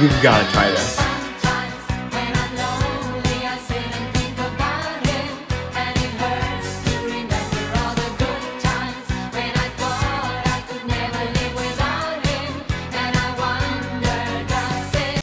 You've got to try this.